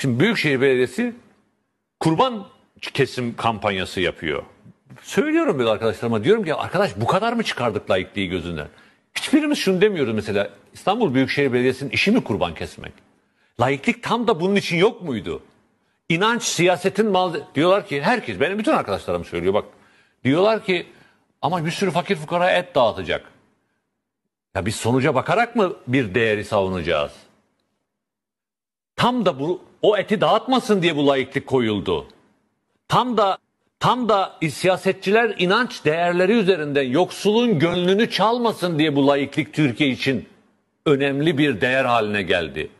Şimdi Büyükşehir Belediyesi kurban kesim kampanyası yapıyor. Söylüyorum böyle arkadaşlarıma diyorum ki arkadaş bu kadar mı çıkardık laikliği gözünden? Hiçbirimiz şunu demiyoruz mesela İstanbul Büyükşehir Belediyesi'nin işi mi kurban kesmek? Laiklik tam da bunun için yok muydu? İnanç siyasetin mal diyorlar ki herkes benim bütün arkadaşlarım söylüyor bak. Diyorlar ki ama bir sürü fakir fukara et dağıtacak. Ya biz sonuca bakarak mı bir değeri savunacağız? Tam da bu o eti dağıtmasın diye bu laiklik koyuldu. Tam da tam da siyasetçiler inanç değerleri üzerinden yoksulun gönlünü çalmasın diye bu laiklik Türkiye için önemli bir değer haline geldi.